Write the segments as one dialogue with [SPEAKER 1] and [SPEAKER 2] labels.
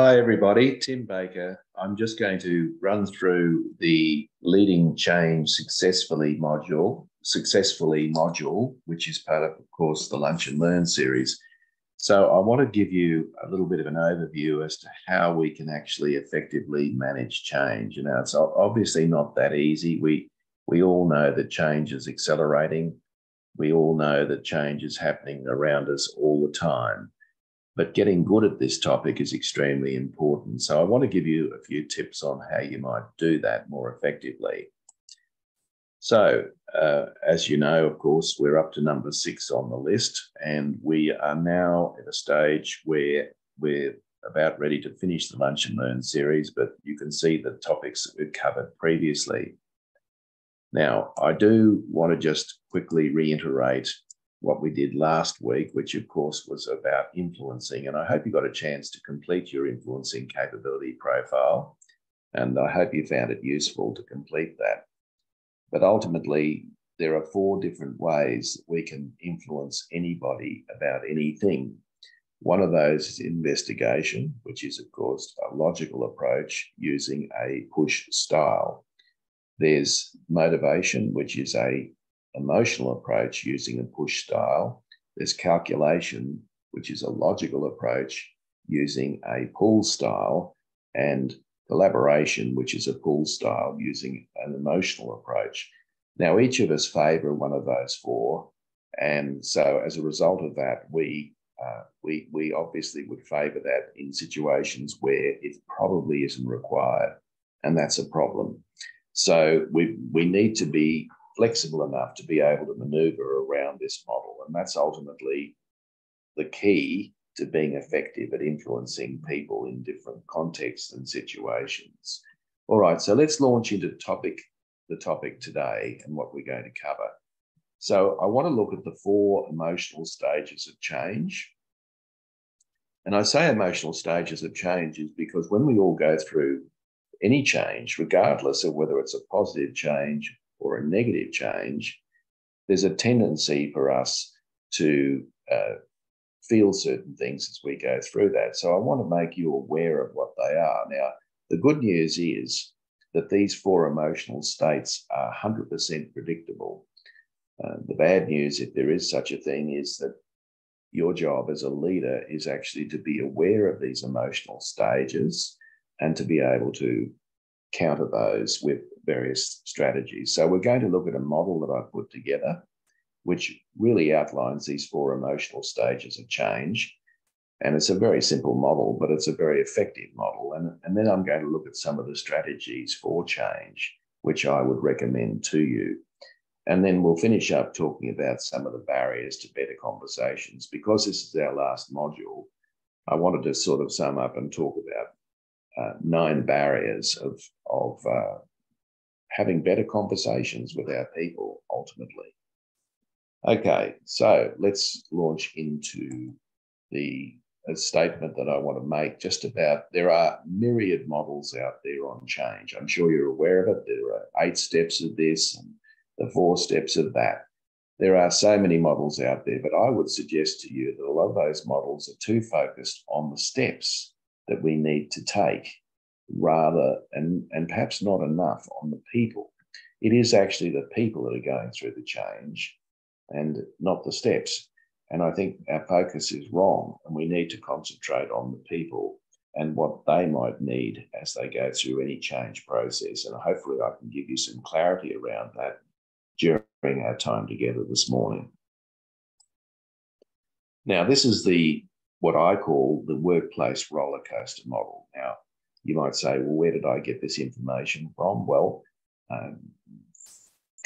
[SPEAKER 1] Hi, everybody. Tim Baker. I'm just going to run through the Leading Change Successfully module, successfully module, which is part of, of course, the Lunch and Learn series. So I want to give you a little bit of an overview as to how we can actually effectively manage change. You know, it's obviously not that easy. We we all know that change is accelerating. We all know that change is happening around us all the time. But getting good at this topic is extremely important. So I want to give you a few tips on how you might do that more effectively. So, uh, as you know, of course, we're up to number six on the list, and we are now at a stage where we're about ready to finish the Lunch and Learn series, but you can see the topics that we've covered previously. Now, I do want to just quickly reiterate what we did last week, which of course was about influencing. And I hope you got a chance to complete your influencing capability profile. And I hope you found it useful to complete that. But ultimately, there are four different ways that we can influence anybody about anything. One of those is investigation, which is, of course, a logical approach using a push style. There's motivation, which is a emotional approach using a push style. There's calculation, which is a logical approach using a pull style, and collaboration, which is a pull style using an emotional approach. Now, each of us favor one of those four. And so, as a result of that, we uh, we, we obviously would favour that in situations where it probably isn't required, and that's a problem. So we we need to be flexible enough to be able to maneuver around this model. And that's ultimately the key to being effective at influencing people in different contexts and situations. All right, so let's launch into topic, the topic today and what we're going to cover. So I want to look at the four emotional stages of change. And I say emotional stages of change is because when we all go through any change, regardless of whether it's a positive change or a negative change, there's a tendency for us to uh, feel certain things as we go through that. So I want to make you aware of what they are. Now, the good news is that these four emotional states are 100% predictable. Uh, the bad news, if there is such a thing, is that your job as a leader is actually to be aware of these emotional stages and to be able to counter those with various strategies. So we're going to look at a model that I've put together, which really outlines these four emotional stages of change. And it's a very simple model, but it's a very effective model. And, and then I'm going to look at some of the strategies for change, which I would recommend to you. And then we'll finish up talking about some of the barriers to better conversations. Because this is our last module, I wanted to sort of sum up and talk about uh, nine barriers of, of uh, having better conversations with our people ultimately. Okay, so let's launch into the statement that I want to make just about there are myriad models out there on change. I'm sure you're aware of it. There are eight steps of this and the four steps of that. There are so many models out there, but I would suggest to you that a lot of those models are too focused on the steps that we need to take rather and and perhaps not enough on the people. It is actually the people that are going through the change and not the steps. And i think our focus is wrong and we need to concentrate on the people and what they might need as they go through any change process. And hopefully i can give you some clarity around that during our time together this morning. Now this is the what I call the workplace roller coaster model. Now, you might say, well, where did I get this information from? Well, um,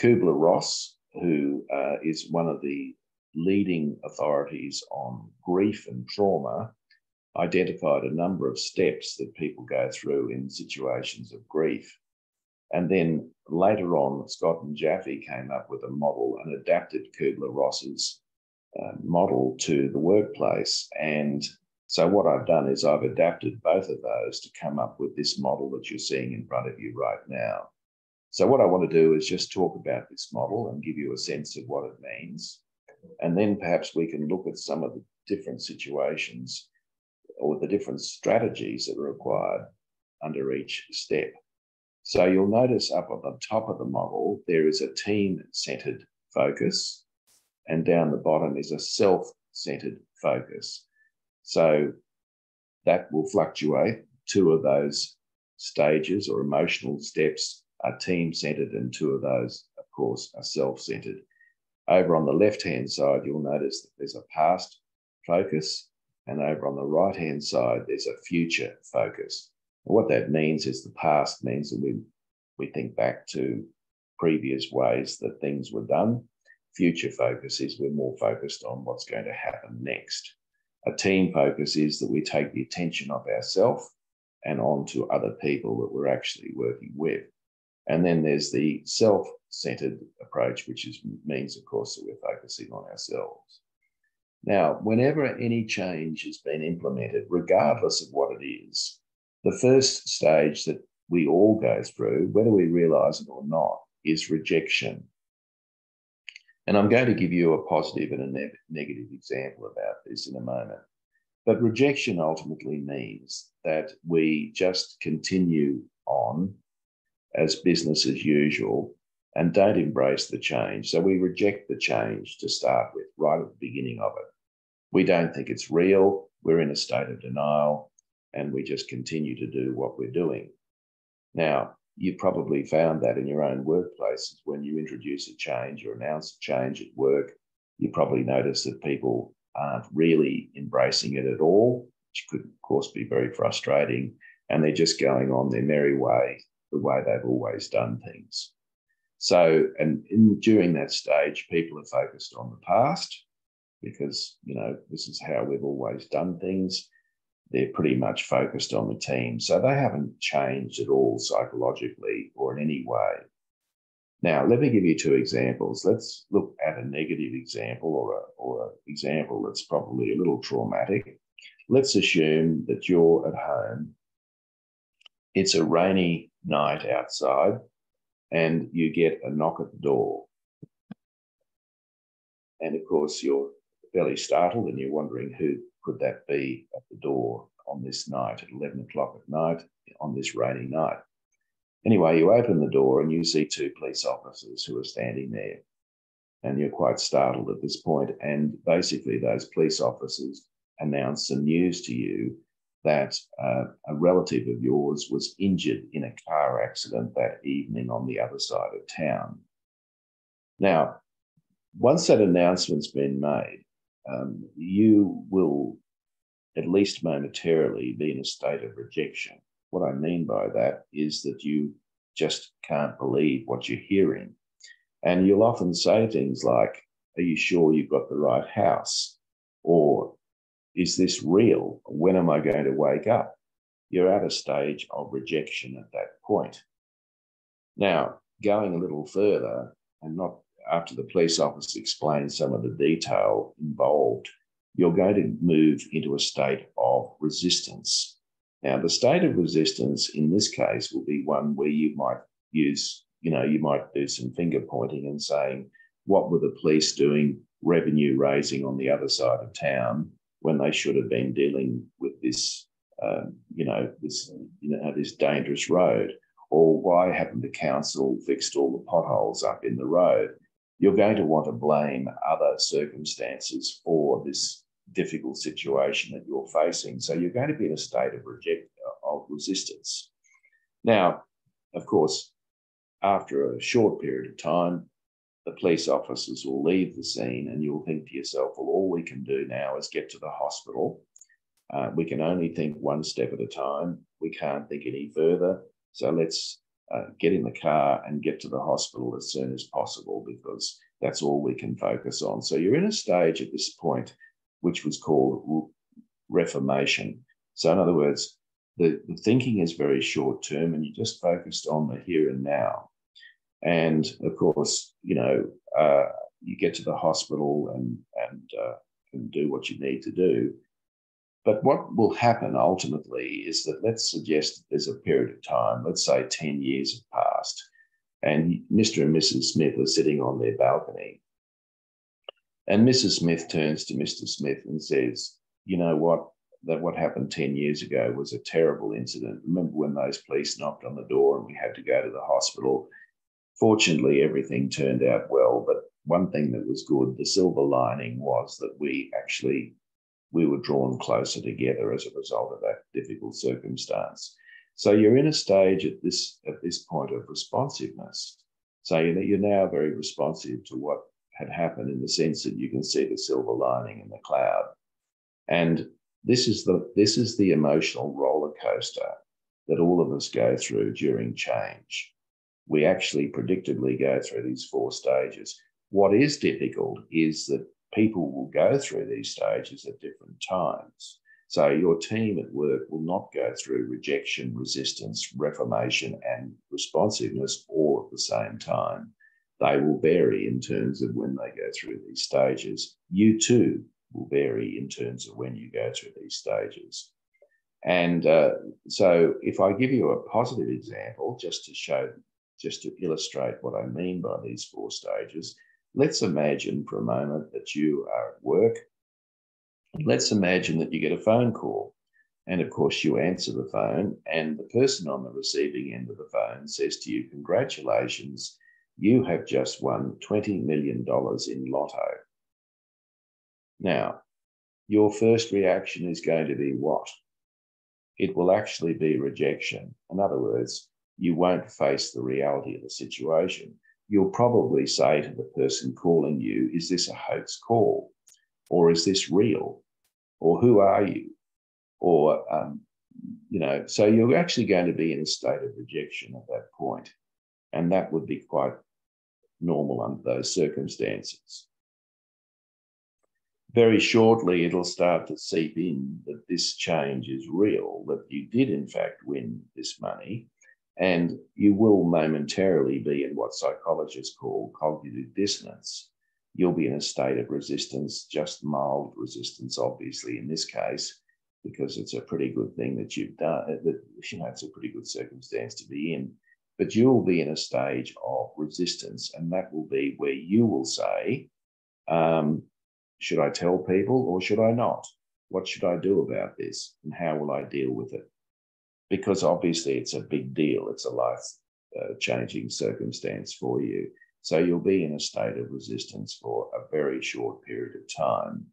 [SPEAKER 1] Kubler Ross, who uh, is one of the leading authorities on grief and trauma, identified a number of steps that people go through in situations of grief. And then later on, Scott and Jaffe came up with a model and adapted Kubler Ross's uh, model to the workplace. And so what I've done is I've adapted both of those to come up with this model that you're seeing in front of you right now. So what I want to do is just talk about this model and give you a sense of what it means. And then perhaps we can look at some of the different situations or the different strategies that are required under each step. So you'll notice up at the top of the model, there is a team centered focus, and down the bottom is a self centered focus. So that will fluctuate. Two of those stages or emotional steps are team centered, and two of those, of course, are self centered. Over on the left hand side, you'll notice that there's a past focus, and over on the right hand side, there's a future focus. And what that means is the past means that we, we think back to previous ways that things were done. Future focus is we're more focused on what's going to happen next. A team focus is that we take the attention of ourselves and on to other people that we're actually working with. And then there's the self centered approach, which is, means, of course, that we're focusing on ourselves. Now, whenever any change has been implemented, regardless of what it is, the first stage that we all go through, whether we realize it or not, is rejection. And I'm going to give you a positive and a ne- negative example about this in a moment. But rejection ultimately means that we just continue on as business as usual and don't embrace the change. So we reject the change to start with, right at the beginning of it. We don't think it's real. We're in a state of denial and we just continue to do what we're doing. Now, you probably found that in your own workplaces when you introduce a change or announce a change at work, you probably notice that people aren't really embracing it at all, which could, of course, be very frustrating. And they're just going on their merry way, the way they've always done things. So, and in, during that stage, people are focused on the past because, you know, this is how we've always done things they're pretty much focused on the team. So they haven't changed at all psychologically or in any way. Now, let me give you two examples. Let's look at a negative example or an or a example that's probably a little traumatic. Let's assume that you're at home. It's a rainy night outside, and you get a knock at the door. And of course, you're fairly startled and you're wondering who could that be at the door on this night at 11 o'clock at night on this rainy night? Anyway, you open the door and you see two police officers who are standing there. And you're quite startled at this point. And basically, those police officers announce some news to you that uh, a relative of yours was injured in a car accident that evening on the other side of town. Now, once that announcement's been made, um, you will, at least momentarily, be in a state of rejection. What I mean by that is that you just can't believe what you're hearing. And you'll often say things like, Are you sure you've got the right house? Or is this real? When am I going to wake up? You're at a stage of rejection at that point. Now, going a little further and not after the police officer explains some of the detail involved, you're going to move into a state of resistance. Now, the state of resistance in this case will be one where you might use, you know, you might do some finger pointing and saying, what were the police doing revenue raising on the other side of town when they should have been dealing with this, um, you know, this, you know, this dangerous road? Or why haven't the council fixed all the potholes up in the road? You're going to want to blame other circumstances for this difficult situation that you're facing. So you're going to be in a state of reject of resistance. Now, of course, after a short period of time, the police officers will leave the scene, and you'll think to yourself, well, all we can do now is get to the hospital. Uh, we can only think one step at a time. We can't think any further. So let's uh, get in the car and get to the hospital as soon as possible because that's all we can focus on. So you're in a stage at this point which was called reformation. So, in other words, the, the thinking is very short term and you're just focused on the here and now. And of course, you know, uh, you get to the hospital and, and, uh, and do what you need to do. But what will happen ultimately is that let's suggest that there's a period of time, let's say 10 years have passed, and Mr. and Mrs. Smith are sitting on their balcony. And Mrs. Smith turns to Mr. Smith and says, You know what? that what happened 10 years ago was a terrible incident. Remember when those police knocked on the door and we had to go to the hospital? Fortunately, everything turned out well. But one thing that was good, the silver lining was that we actually we were drawn closer together as a result of that difficult circumstance. So you're in a stage at this at this point of responsiveness. So you're now very responsive to what had happened in the sense that you can see the silver lining in the cloud. And this is the this is the emotional roller coaster that all of us go through during change. We actually predictably go through these four stages. What is difficult is that people will go through these stages at different times. So your team at work will not go through rejection, resistance, reformation, and responsiveness all at the same time. They will vary in terms of when they go through these stages. You too will vary in terms of when you go through these stages. And uh, so, if I give you a positive example, just to show, just to illustrate what I mean by these four stages, let's imagine for a moment that you are at work. Let's imagine that you get a phone call. And of course, you answer the phone, and the person on the receiving end of the phone says to you, Congratulations, you have just won $20 million in lotto. Now, your first reaction is going to be what? It will actually be rejection. In other words, you won't face the reality of the situation. You'll probably say to the person calling you, Is this a hoax call? Or is this real? Or who are you? Or, um, you know, so you're actually going to be in a state of rejection at that point. And that would be quite normal under those circumstances very shortly it'll start to seep in that this change is real, that you did in fact win this money, and you will momentarily be in what psychologists call cognitive dissonance. You'll be in a state of resistance, just mild resistance, obviously, in this case, because it's a pretty good thing that you've done, uh, that, you know, it's a pretty good circumstance to be in. But you'll be in a stage of resistance, and that will be where you will say, um, should I tell people or should I not? What should I do about this? And how will I deal with it? Because obviously it's a big deal. It's a life uh, changing circumstance for you. So you'll be in a state of resistance for a very short period of time.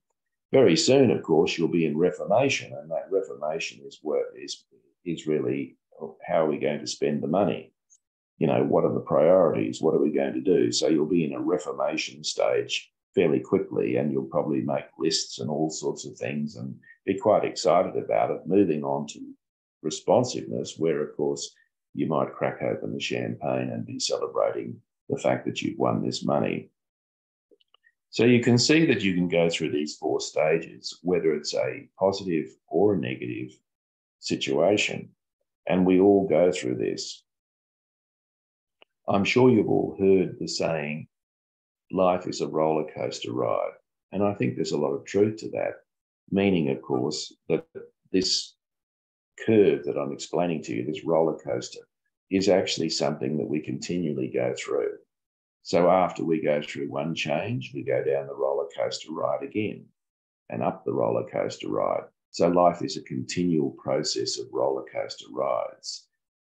[SPEAKER 1] Very soon, of course, you'll be in reformation, and that reformation is what is is really how are we going to spend the money? You know, what are the priorities? What are we going to do? So you'll be in a reformation stage fairly quickly and you'll probably make lists and all sorts of things and be quite excited about it. Moving on to responsiveness, where of course you might crack open the champagne and be celebrating the fact that you've won this money. So you can see that you can go through these four stages, whether it's a positive or a negative situation. And we all go through this. I'm sure you've all heard the saying, life is a roller coaster ride. And I think there's a lot of truth to that, meaning, of course, that this curve that I'm explaining to you, this roller coaster, is actually something that we continually go through. So after we go through one change, we go down the roller coaster ride again and up the roller coaster ride. So life is a continual process of roller coaster rides.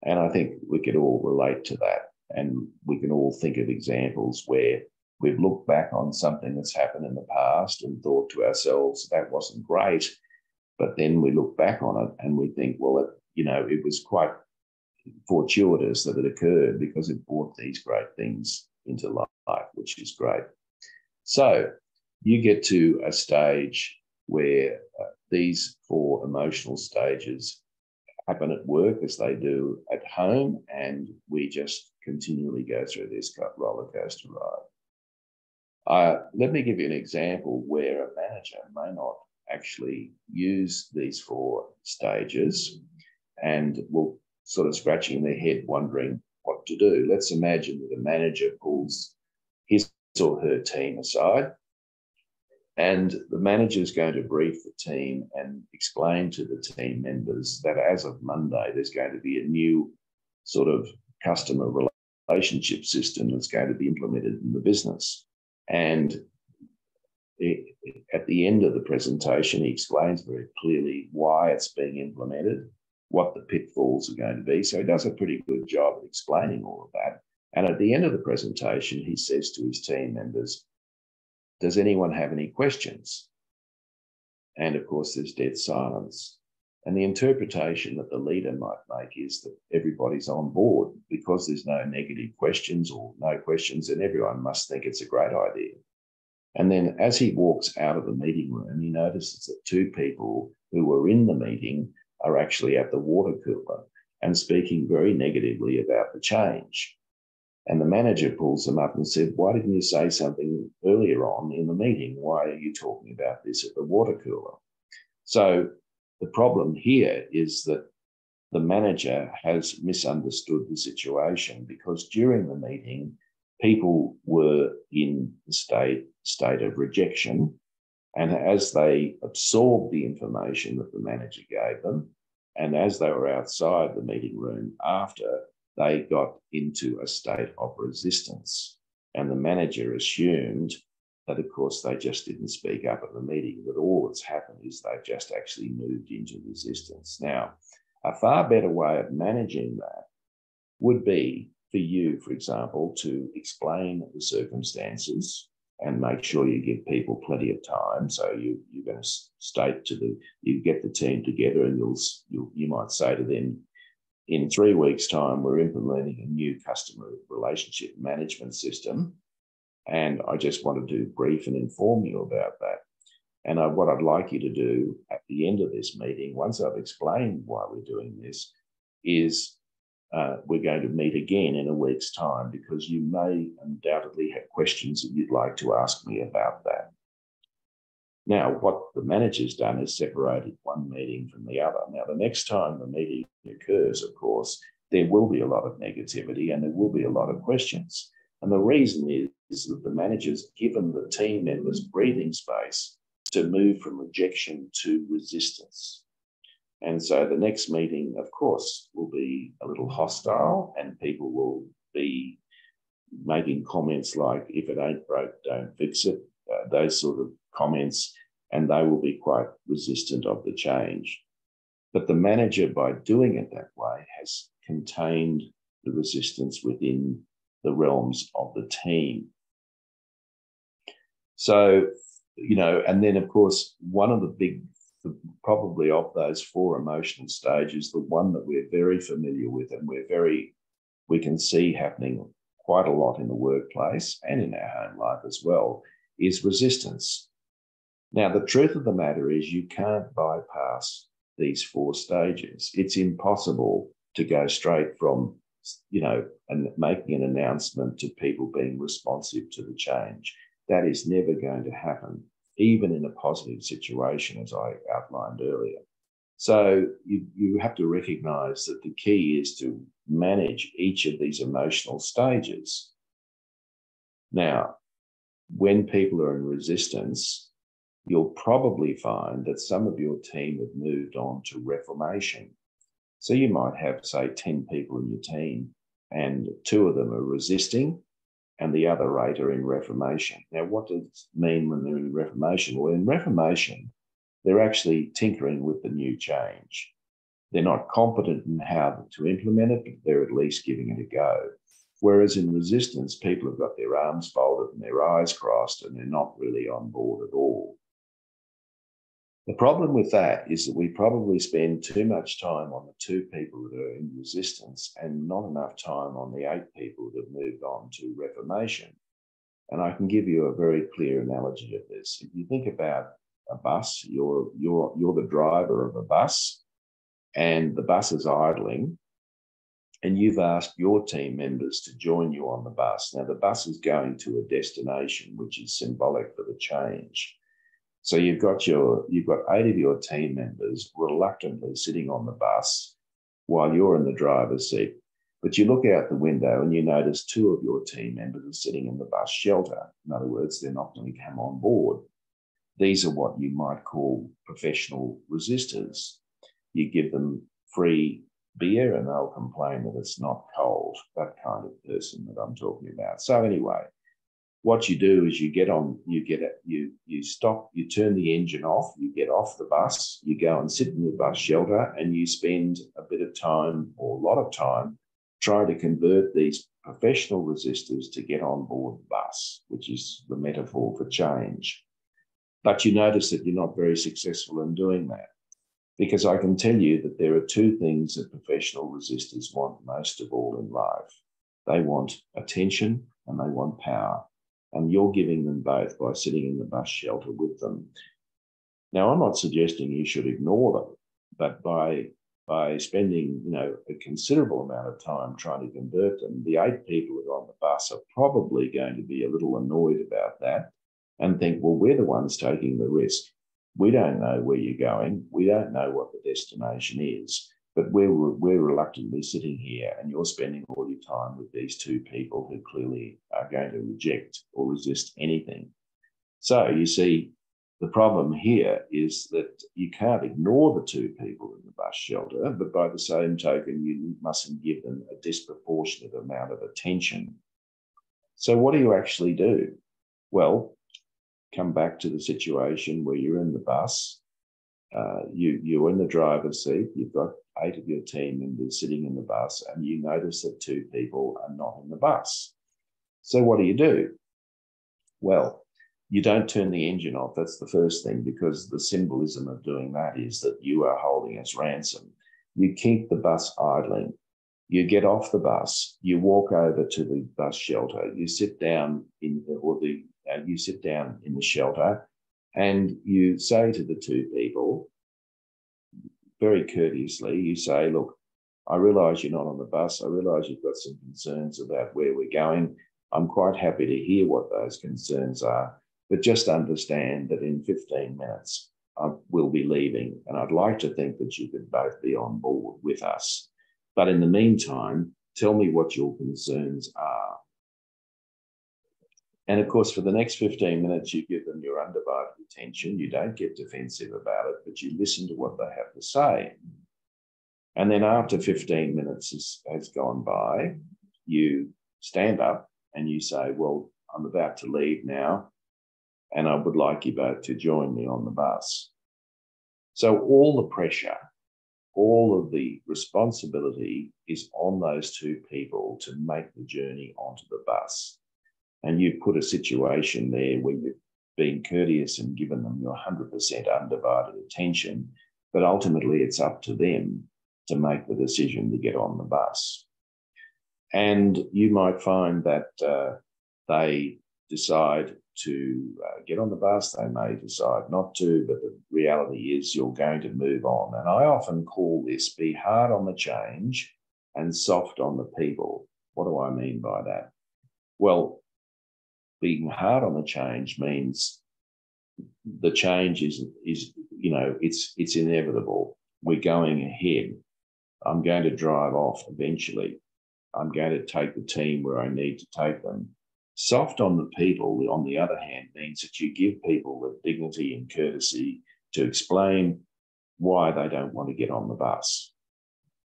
[SPEAKER 1] And I think we could all relate to that. And we can all think of examples where we've looked back on something that's happened in the past and thought to ourselves that wasn't great but then we look back on it and we think well it, you know it was quite fortuitous that it occurred because it brought these great things into life which is great. So you get to a stage where uh, these four emotional stages happen at work as they do at home and we just continually go through this roller coaster ride. Uh, let me give you an example where a manager may not actually use these four stages and will sort of scratching their head wondering what to do. Let's imagine that a manager pulls his or her team aside and the manager is going to brief the team and explain to the team members that as of Monday, there's going to be a new sort of customer relationship system that's going to be implemented in the business. And at the end of the presentation, he explains very clearly why it's being implemented, what the pitfalls are going to be. So he does a pretty good job of explaining all of that. And at the end of the presentation, he says to his team members, Does anyone have any questions? And of course, there's dead silence. And the interpretation that the leader might make is that everybody's on board because there's no negative questions or no questions, and everyone must think it's a great idea. And then as he walks out of the meeting room, he notices that two people who were in the meeting are actually at the water cooler and speaking very negatively about the change. And the manager pulls them up and said, Why didn't you say something earlier on in the meeting? Why are you talking about this at the water cooler? So the problem here is that the manager has misunderstood the situation because during the meeting, people were in the state, state of rejection. And as they absorbed the information that the manager gave them, and as they were outside the meeting room after, they got into a state of resistance. And the manager assumed that, of course, they just didn't speak up at the meeting, that all that's happened is they've just actually moved into resistance. Now, a far better way of managing that would be for you, for example, to explain the circumstances and make sure you give people plenty of time. So you, you're going to state to the, you get the team together and you'll, you'll, you might say to them, in three weeks' time, we're implementing a new customer relationship management system. And I just wanted to do brief and inform you about that. And I, what I'd like you to do at the end of this meeting, once I've explained why we're doing this, is uh, we're going to meet again in a week's time because you may undoubtedly have questions that you'd like to ask me about that. Now, what the manager's done is separated one meeting from the other. Now, the next time the meeting occurs, of course, there will be a lot of negativity and there will be a lot of questions. And the reason is, is that the manager's given the team members breathing space to move from rejection to resistance. And so the next meeting, of course, will be a little hostile and people will be making comments like, if it ain't broke, don't fix it, uh, those sort of comments, and they will be quite resistant of the change. But the manager, by doing it that way, has contained the resistance within the realms of the team. So, you know, and then of course, one of the big, probably of those four emotional stages, the one that we're very familiar with and we're very, we can see happening quite a lot in the workplace and in our home life as well, is resistance. Now, the truth of the matter is, you can't bypass these four stages. It's impossible to go straight from, you know, and making an announcement to people being responsive to the change. That is never going to happen, even in a positive situation, as I outlined earlier. So you, you have to recognize that the key is to manage each of these emotional stages. Now, when people are in resistance, you'll probably find that some of your team have moved on to reformation. So you might have, say, 10 people in your team, and two of them are resisting, and the other eight are in reformation. Now, what does it mean when they're in reformation? Well, in reformation, they're actually tinkering with the new change. They're not competent in how to implement it, but they're at least giving it a go. Whereas in resistance, people have got their arms folded and their eyes crossed, and they're not really on board at all. The problem with that is that we probably spend too much time on the two people that are in resistance and not enough time on the eight people that have moved on to Reformation. And I can give you a very clear analogy of this. If you think about a bus, you're, you're, you're the driver of a bus, and the bus is idling, and you've asked your team members to join you on the bus. Now, the bus is going to a destination which is symbolic for the change. So you've got your you've got eight of your team members reluctantly sitting on the bus while you're in the driver's seat. But you look out the window and you notice two of your team members are sitting in the bus shelter. In other words, they're not going to come on board. These are what you might call professional resistors. You give them free beer and they'll complain that it's not cold, that kind of person that I'm talking about. So, anyway, what you do is you get on, you get it, you you stop, you turn the engine off, you get off the bus, you go and sit in the bus shelter, and you spend a bit of time or a lot of time trying to convert these professional resistors to get on board the bus, which is the metaphor for change. But you notice that you're not very successful in doing that. Because I can tell you that there are two things that professional resistors want most of all in life they want attention and they want power and you're giving them both by sitting in the bus shelter with them. Now, I'm not suggesting you should ignore them, but by by spending you know a considerable amount of time trying to convert them, the eight people that are on the bus are probably going to be a little annoyed about that and think, well, we're the ones taking the risk. We don't know where you're going. We don't know what the destination is. But we're, we're reluctantly sitting here, and you're spending all your time with these two people who clearly are going to reject or resist anything. So you see, the problem here is that you can't ignore the two people in the bus shelter, but by the same token, you mustn't give them a disproportionate amount of attention. So, what do you actually do? Well, come back to the situation where you're in the bus, uh, you, you're in the driver's seat, you've got eight of your team members sitting in the bus and you notice that two people are not in the bus. So what do you do? Well, you don't turn the engine off. That's the first thing, because the symbolism of doing that is that you are holding us ransom. You keep the bus idling. You get off the bus. You walk over to the bus shelter. You sit down in, or the uh, you sit down in the shelter, and you say to the two people, very courteously, you say, Look, I realise you're not on the bus. I realise you've got some concerns about where we're going. I'm quite happy to hear what those concerns are, but just understand that in 15 minutes, I will be leaving. And I'd like to think that you could both be on board with us. But in the meantime, tell me what your concerns are. And of course, for the next 15 minutes, you give them your undivided attention. You don't get defensive about it, but you listen to what they have to say. And then after 15 minutes has, has gone by, you stand up and you say, Well, I'm about to leave now, and I would like you both to join me on the bus. So all the pressure, all of the responsibility is on those two people to make the journey onto the bus and you've put a situation there where you've been courteous and given them your 100% undivided attention, but ultimately it's up to them to make the decision to get on the bus. And you might find that uh, they decide to uh, get on the bus, they may decide not to, but the reality is you're going to move on. And I often call this be hard on the change and soft on the people. What do I mean by that? Well, being hard on the change means the change is is you know it's it's inevitable. We're going ahead. I'm going to drive off eventually. I'm going to take the team where I need to take them. Soft on the people, on the other hand, means that you give people the dignity and courtesy to explain why they don't want to get on the bus.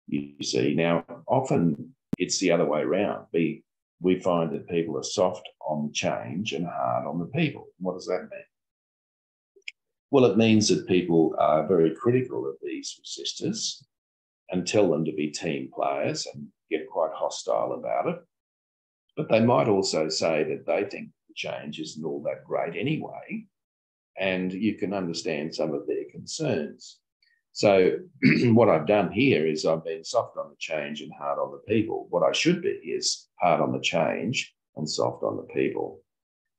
[SPEAKER 1] You see, now often it's the other way around. Be we find that people are soft on change and hard on the people. What does that mean? Well, it means that people are very critical of these resistors and tell them to be team players and get quite hostile about it. But they might also say that they think the change isn't all that great anyway. And you can understand some of their concerns. So what I've done here is I've been soft on the change and hard on the people. What I should be is hard on the change and soft on the people.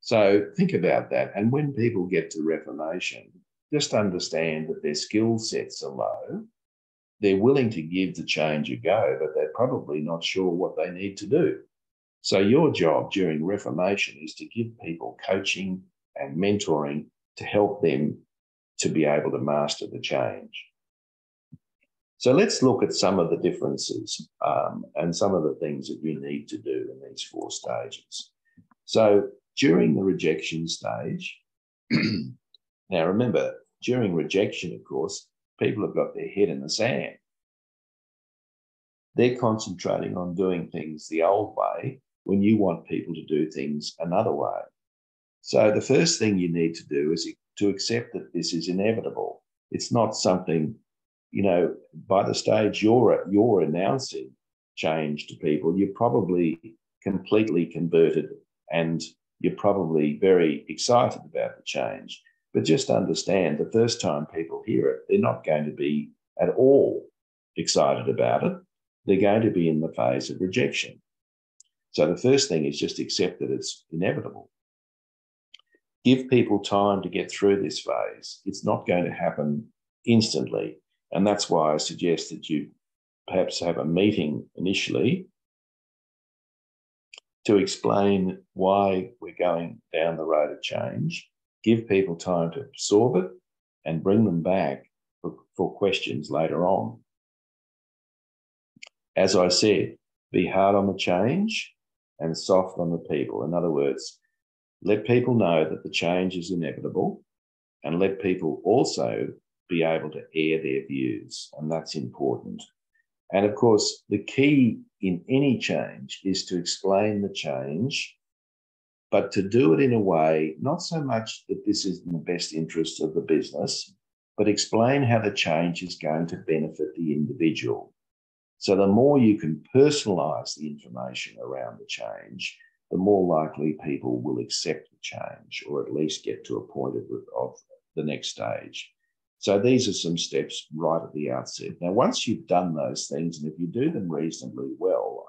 [SPEAKER 1] So think about that. And when people get to Reformation, just understand that their skill sets are low. They're willing to give the change a go, but they're probably not sure what they need to do. So your job during Reformation is to give people coaching and mentoring to help them to be able to master the change. So let's look at some of the differences um, and some of the things that you need to do in these four stages. So during the rejection stage, now remember, during rejection, of course, people have got their head in the sand. They're concentrating on doing things the old way when you want people to do things another way. So the first thing you need to do is to accept that this is inevitable. It's not something, you know, by the stage you're you're announcing change to people, you're probably completely converted and you're probably very excited about the change. But just understand the first time people hear it, they're not going to be at all excited about it. They're going to be in the phase of rejection. So the first thing is just accept that it's inevitable. Give people time to get through this phase. It's not going to happen instantly. And that's why I suggest that you perhaps have a meeting initially to explain why we're going down the road of change, give people time to absorb it, and bring them back for, for questions later on. As I said, be hard on the change and soft on the people. In other words, let people know that the change is inevitable and let people also be able to air their views. And that's important. And of course, the key in any change is to explain the change, but to do it in a way, not so much that this is in the best interest of the business, but explain how the change is going to benefit the individual. So the more you can personalize the information around the change, the more likely people will accept the change or at least get to a point of, of the next stage. So these are some steps right at the outset. Now, once you've done those things, and if you do them reasonably well,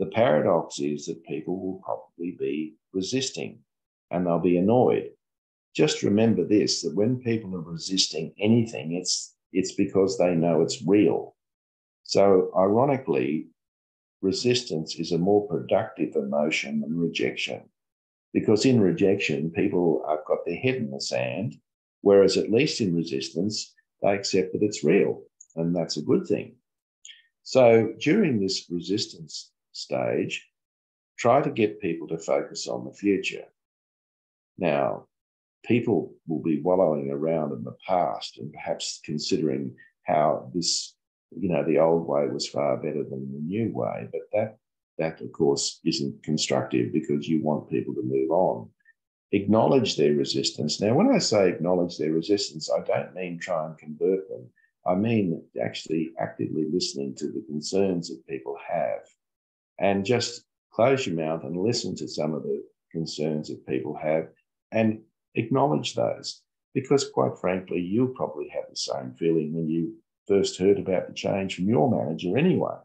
[SPEAKER 1] the paradox is that people will probably be resisting and they'll be annoyed. Just remember this that when people are resisting anything, it's, it's because they know it's real. So, ironically, resistance is a more productive emotion than rejection. Because in rejection, people have got their head in the sand Whereas, at least in resistance, they accept that it's real, and that's a good thing. So, during this resistance stage, try to get people to focus on the future. Now, people will be wallowing around in the past and perhaps considering how this, you know, the old way was far better than the new way, but that that of course isn't constructive because you want people to move on acknowledge their resistance. Now, when I say acknowledge their resistance, I don't mean try and convert them. I mean actually actively listening to the concerns that people have and just close your mouth and listen to some of the concerns that people have and acknowledge those. Because quite frankly, you'll probably have the same feeling when you first heard about the change from your manager anyway.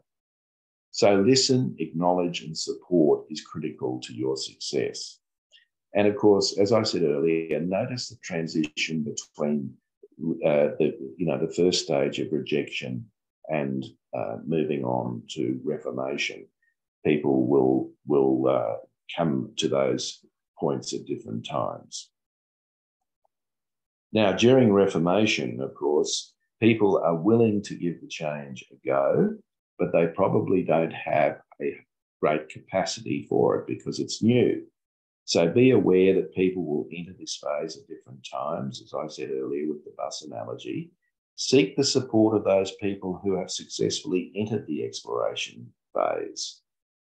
[SPEAKER 1] So listen, acknowledge, and support is critical to your success. And of course, as I said earlier, notice the transition between uh, the you know the first stage of rejection and uh, moving on to reformation. People will will uh, come to those points at different times. Now, during Reformation, of course, people are willing to give the change a go, but they probably don't have a great capacity for it because it's new. So be aware that people will enter this phase at different times, as I said earlier with the bus analogy. Seek the support of those people who have successfully entered the exploration phase.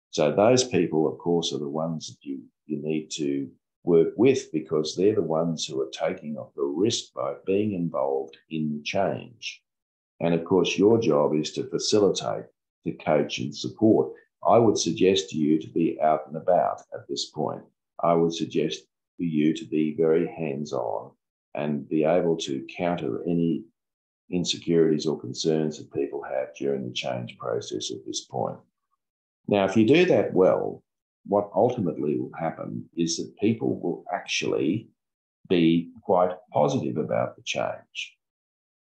[SPEAKER 1] So those people, of course, are the ones that you, you need to work with because they're the ones who are taking the risk by being involved in change. And of course, your job is to facilitate, to coach and support. I would suggest to you to be out and about at this point. I would suggest for you to be very hands on and be able to counter any insecurities or concerns that people have during the change process at this point. Now, if you do that well, what ultimately will happen is that people will actually be quite positive about the change.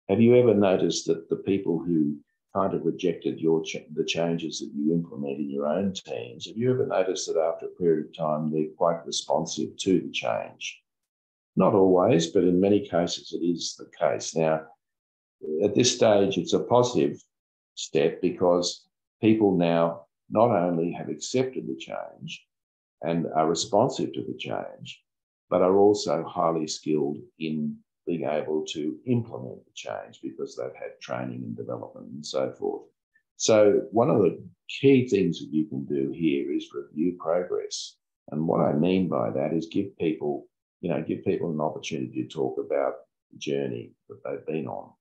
[SPEAKER 1] Have you ever noticed that the people who kind of rejected your ch- the changes that you implement in your own teams, have you ever noticed that after a period of time they're quite responsive to the change? Not always, but in many cases it is the case. Now, at this stage, it's a positive step because people now not only have accepted the change and are responsive to the change, but are also highly skilled in being able to implement the change because they've had training and development and so forth. So, one of the key things that you can do here is review progress. And what I mean by that is give people you know, give people an opportunity to talk about the journey that they've been on.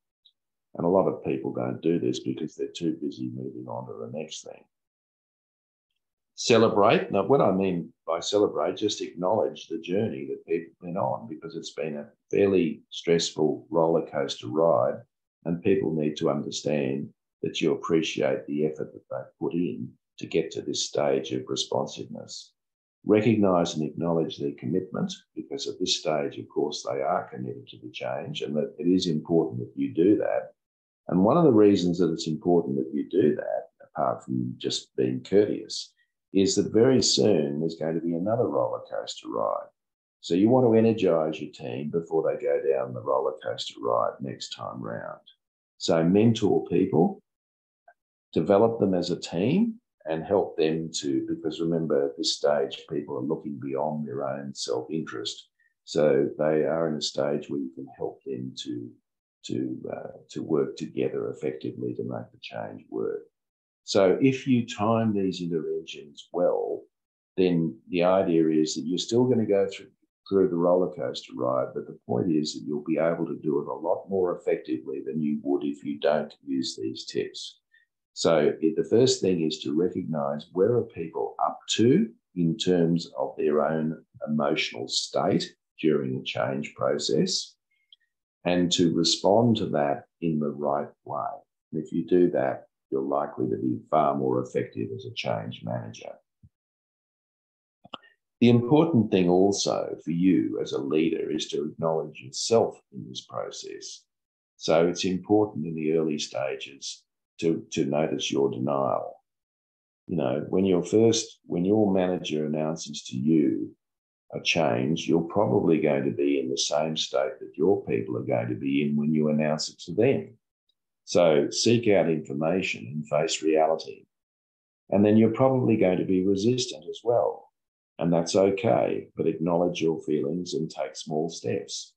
[SPEAKER 1] And a lot of people don't do this because they're too busy moving on to the next thing. Celebrate. Now, what I mean by celebrate, just acknowledge the journey that people have been on because it's been a fairly stressful roller coaster ride. And people need to understand that you appreciate the effort that they've put in to get to this stage of responsiveness. Recognize and acknowledge their commitment because at this stage, of course, they are committed to the change and that it is important that you do that. And one of the reasons that it's important that you do that, apart from just being courteous, is that very soon there's going to be another roller coaster ride. So you want to energize your team before they go down the roller coaster ride next time round. So mentor people, develop them as a team, and help them to, because remember, at this stage, people are looking beyond their own self interest. So they are in a stage where you can help them to, to, uh, to work together effectively to make the change work. So if you time these interventions well, then the idea is that you're still going to go through, through the roller coaster ride, but the point is that you'll be able to do it a lot more effectively than you would if you don't use these tips. So the first thing is to recognize where are people up to in terms of their own emotional state during the change process and to respond to that in the right way. And if you do that, you're likely to be far more effective as a change manager. The important thing also for you as a leader is to acknowledge yourself in this process. So it's important in the early stages to, to notice your denial. You know, when you're first, when your manager announces to you a change, you're probably going to be in the same state that your people are going to be in when you announce it to them. So seek out information and face reality. And then you're probably going to be resistant as well. And that's okay, but acknowledge your feelings and take small steps.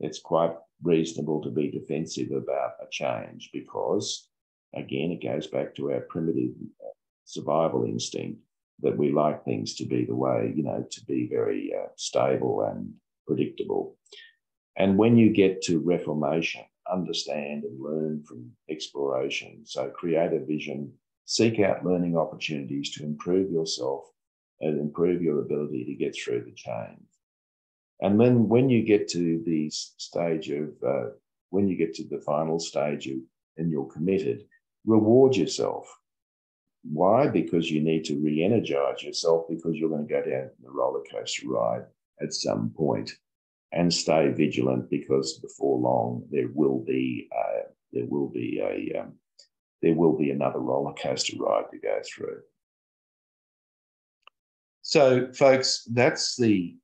[SPEAKER 1] It's quite reasonable to be defensive about a change because again, it goes back to our primitive uh, survival instinct that we like things to be the way, you know, to be very uh, stable and predictable. And when you get to reformation, understand and learn from exploration. So create a vision, seek out learning opportunities to improve yourself and improve your ability to get through the change. And then when you get to the stage of, uh, when you get to the final stage of, and you're committed, reward yourself. Why? Because you need to re energize yourself because you're going to go down the roller coaster ride at some point and stay vigilant because before long there will be uh, there will be a um, there will be another roller coaster ride to go through. So, folks, that's the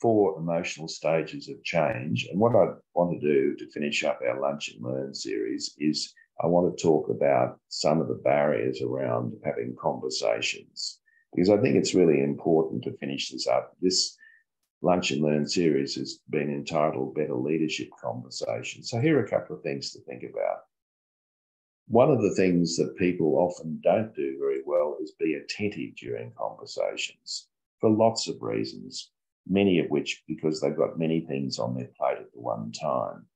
[SPEAKER 1] four emotional stages of change. And what I want to do to finish up our Lunch and Learn series is I want to talk about some of the barriers around having conversations because I think it's really important to finish this up. This Lunch and Learn series has been entitled Better Leadership Conversations. So here are a couple of things to think about. One of the things that people often don't do very well is be attentive during conversations for lots of reasons, many of which because they've got many things on their plate at the one time.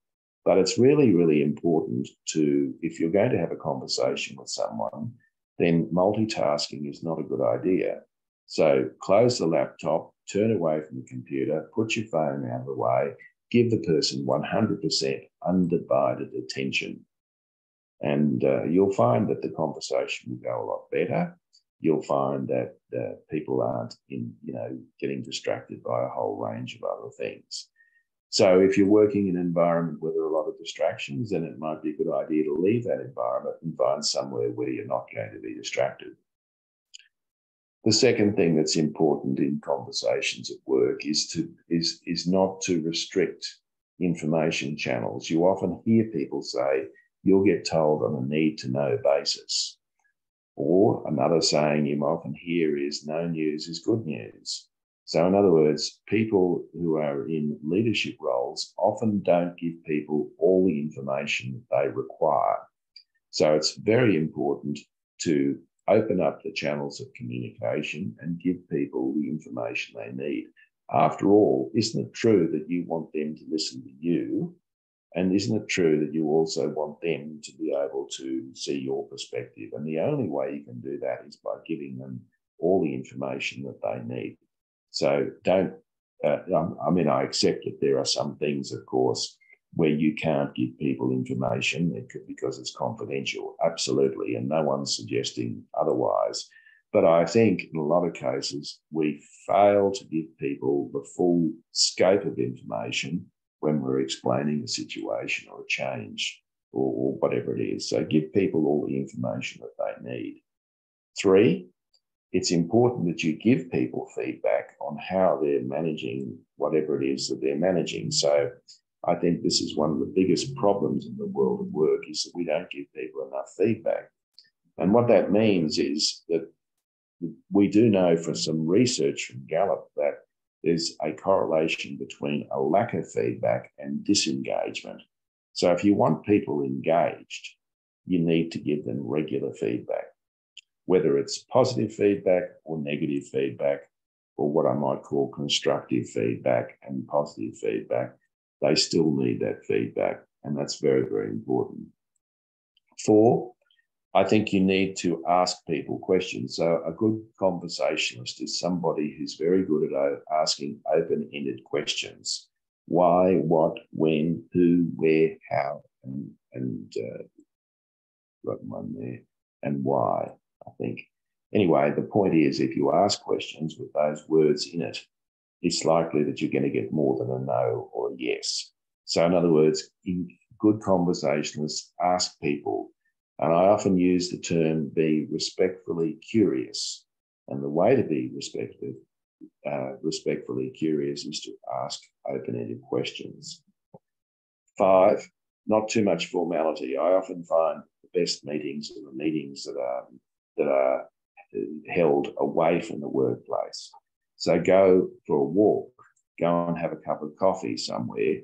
[SPEAKER 1] But it's really, really important to, if you're going to have a conversation with someone, then multitasking is not a good idea. So close the laptop, turn away from the computer, put your phone out of the way, give the person 100% undivided attention. And uh, you'll find that the conversation will go a lot better. You'll find that uh, people aren't in, you know, getting distracted by a whole range of other things. So if you're working in an environment where there are a lot of distractions, then it might be a good idea to leave that environment and find somewhere where you're not going to be distracted. The second thing that's important in conversations at work is to is is not to restrict information channels. You often hear people say, you'll get told on a need to know basis. Or another saying you often hear is no news is good news. So, in other words, people who are in leadership roles often don't give people all the information that they require. So, it's very important to open up the channels of communication and give people the information they need. after all, isn't it true that you want them to listen to you? And isn't it true that you also want them to be able to see your perspective? And the only way you can do that is by giving them all the information that they need. So don't, uh, I mean, I accept that there are some things, of course, where you can't give people information because it's confidential, absolutely, and no one's suggesting otherwise. But I think in a lot of cases, we fail to give people the full scope of information when we're explaining a situation or a change or, or whatever it is. So give people all the information that they need. Three, it's important that you give people feedback on how they're managing whatever it is that they're managing. So I think this is one of the biggest problems in the world of work is that we don't give people enough feedback. And what that means is that we do know from some research from Gallup that there's a correlation between a lack of feedback and disengagement. So if you want people engaged, you need to give them regular feedback, whether it's positive feedback or negative feedback, or what I might call constructive feedback and positive feedback they still need that feedback. And that's very, very important. Four, I think you need to ask people questions. So, a good conversationalist is somebody who's very good at asking open ended questions why, what, when, who, where, how, and, and uh, got one there, and why, I think. Anyway, the point is if you ask questions with those words in it, it's likely that you're going to get more than a no or a yes. So, in other words, in good conversationalists ask people, and I often use the term be respectfully curious. And the way to be respectful, uh, respectfully curious is to ask open ended questions. Five, not too much formality. I often find the best meetings are the meetings that are, that are held away from the workplace. So go for a walk, go and have a cup of coffee somewhere.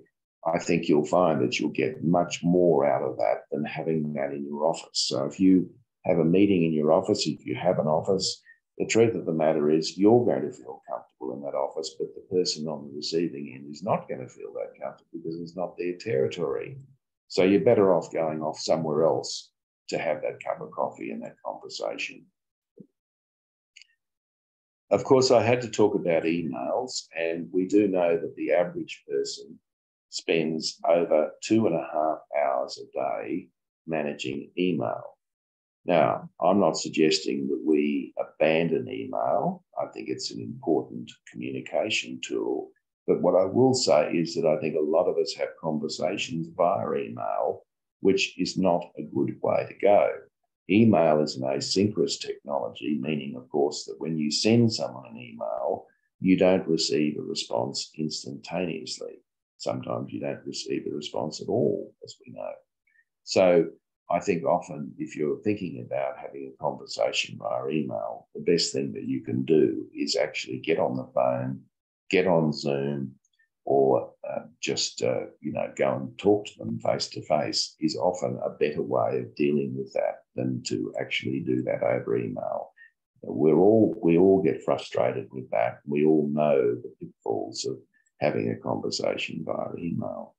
[SPEAKER 1] I think you'll find that you'll get much more out of that than having that in your office. So if you have a meeting in your office, if you have an office, the truth of the matter is you're going to feel comfortable in that office, but the person on the receiving end is not going to feel that comfortable because it's not their territory. So you're better off going off somewhere else to have that cup of coffee and that conversation. Of course, I had to talk about emails, and we do know that the average person spends over two and a half hours a day managing email. Now, I'm not suggesting that we abandon email. I think it's an important communication tool. But what I will say is that I think a lot of us have conversations via email, which is not a good way to go. Email is an asynchronous technology, meaning, of course, that when you send someone an email, you don't receive a response instantaneously. Sometimes you don't receive a response at all, as we know. So I think often if you're thinking about having a conversation via email, the best thing that you can do is actually get on the phone, get on Zoom, or uh, just uh, you know go and talk to them face to face is often a better way of dealing with that than to actually do that over email. We're all we all get frustrated with that. We all know the pitfalls of having a conversation via email.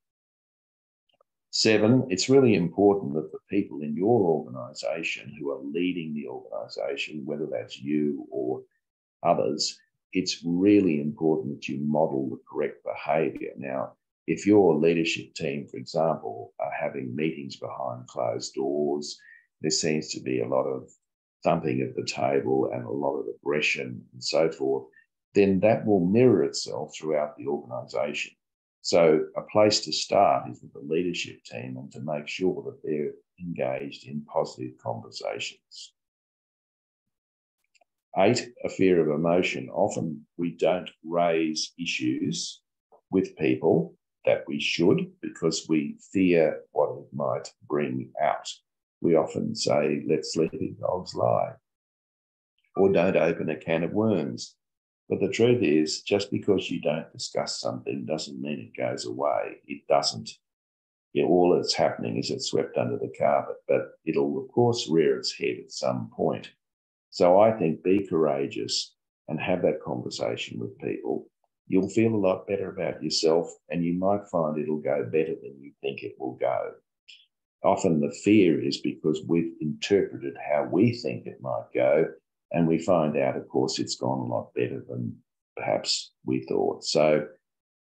[SPEAKER 1] Seven, it's really important that the people in your organization who are leading the organization, whether that's you or others, it's really important that you model the correct behavior. Now, if your leadership team, for example, are having meetings behind closed doors, there seems to be a lot of thumping at the table and a lot of aggression and so forth, then that will mirror itself throughout the organization. So, a place to start is with the leadership team and to make sure that they're engaged in positive conversations. Eight, a fear of emotion. Often we don't raise issues with people that we should because we fear what it might bring out. We often say, let sleeping dogs lie, or don't open a can of worms. But the truth is, just because you don't discuss something doesn't mean it goes away. It doesn't. You know, all that's happening is it's swept under the carpet, but it'll, of course, rear its head at some point. So I think be courageous and have that conversation with people. you'll feel a lot better about yourself and you might find it'll go better than you think it will go. Often the fear is because we've interpreted how we think it might go, and we find out, of course, it's gone a lot better than perhaps we thought. So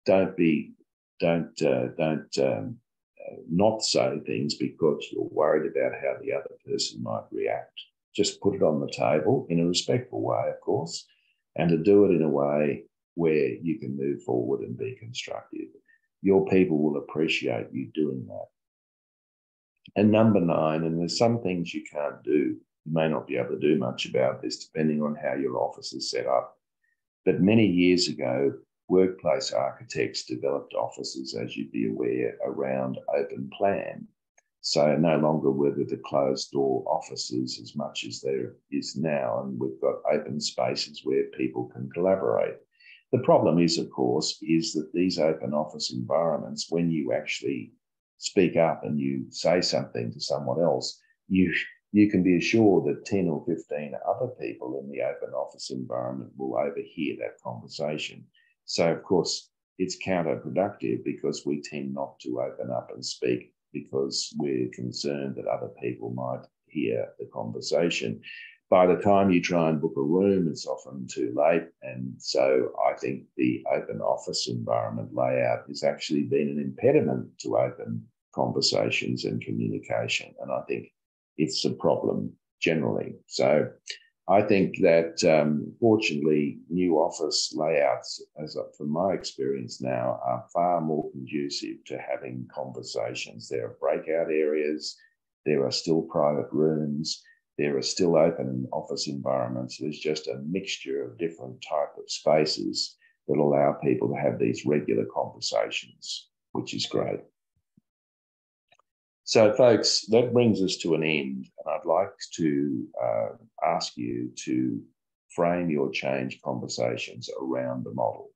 [SPEAKER 1] don't be, don't, uh, don't um, uh, not say things because you're worried about how the other person might react. Just put it on the table in a respectful way, of course, and to do it in a way where you can move forward and be constructive. Your people will appreciate you doing that. And number nine, and there's some things you can't do. You may not be able to do much about this depending on how your office is set up. But many years ago, workplace architects developed offices, as you'd be aware, around open plan. So no longer were there the closed door offices as much as there is now, and we've got open spaces where people can collaborate. The problem is, of course, is that these open office environments, when you actually speak up and you say something to someone else, you you can be assured that 10 or 15 other people in the open office environment will overhear that conversation. So, of course, it's counterproductive because we tend not to open up and speak because we're concerned that other people might hear the conversation. By the time you try and book a room, it's often too late. And so I think the open office environment layout has actually been an impediment to open conversations and communication. And I think it's a problem generally. So I think that um, fortunately, new office layouts, as from my experience now, are far more conducive to having conversations. There are breakout areas, there are still private rooms, there are still open office environments. There's just a mixture of different type of spaces that allow people to have these regular conversations, which is great. So, folks, that brings us to an end, and I'd like to uh, ask you to frame your change conversations around the model.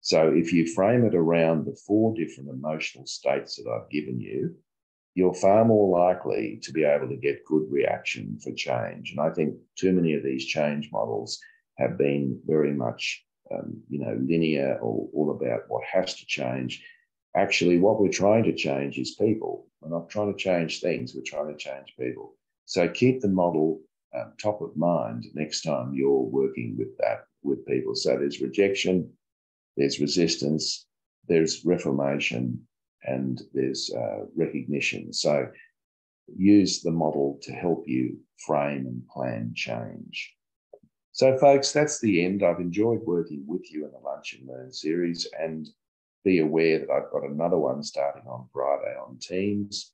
[SPEAKER 1] So, if you frame it around the four different emotional states that I've given you, you're far more likely to be able to get good reaction for change. And I think too many of these change models have been very much, um, you know, linear or all about what has to change actually what we're trying to change is people. We're not trying to change things, we're trying to change people. So keep the model um, top of mind next time you're working with that with people. So there's rejection, there's resistance, there's reformation, and there's uh, recognition. So use the model to help you frame and plan change. So, folks, that's the end. I've enjoyed working with you in the Lunch and Learn series, and be aware that I've got another one starting on Friday on Teams.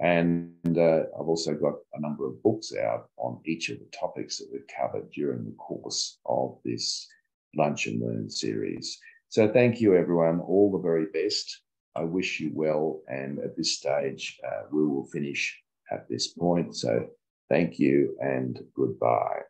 [SPEAKER 1] And uh, I've also got a number of books out on each of the topics that we've covered during the course of this Lunch and Learn series. So thank you, everyone. All the very best. I wish you well. And at this stage, uh, we will finish at this point. So thank you and goodbye.